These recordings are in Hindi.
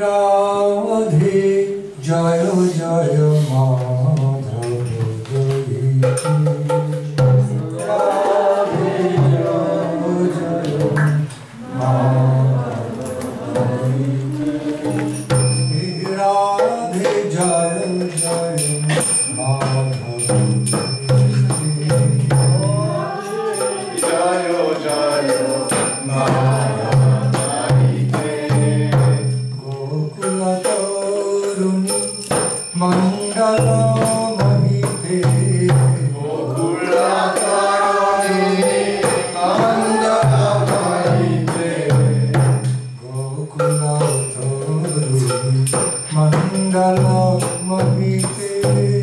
राधे जय जय मा। And I love my people.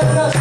사랑